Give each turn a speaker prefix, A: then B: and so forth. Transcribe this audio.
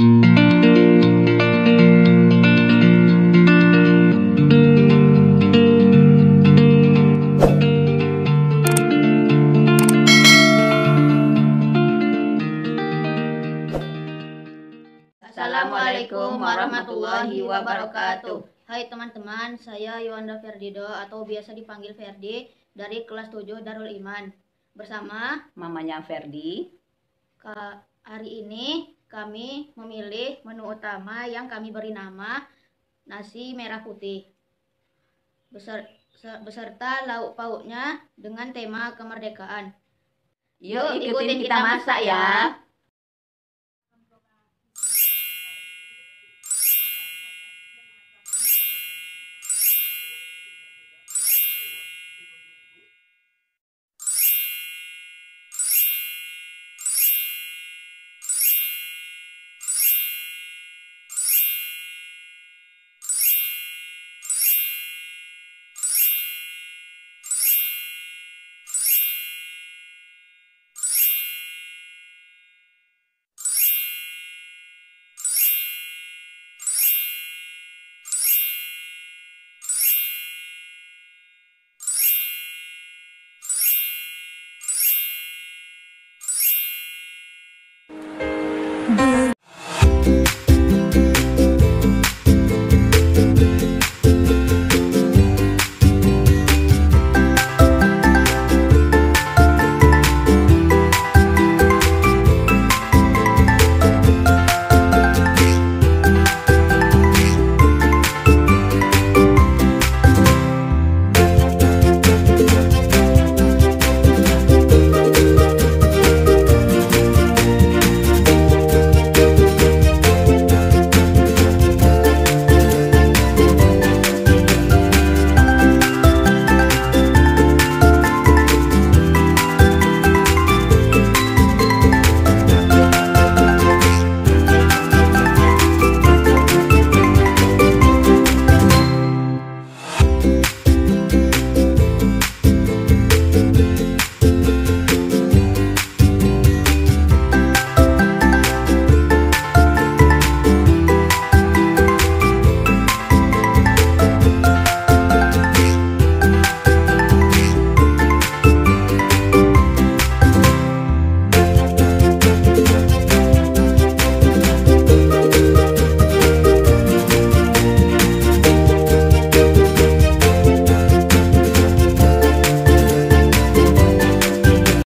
A: Assalamualaikum warahmatullahi wabarakatuh. Hai teman-teman, saya Yuanda Ferdido atau biasa dipanggil Ferdi dari kelas 7 Darul Iman. Bersama
B: mamanya Ferdi.
A: Ka hari ini kami memilih menu utama yang kami beri nama nasi merah putih. Beser, beserta lauk pauknya dengan tema kemerdekaan.
B: Yuk ikutin kita masak ya.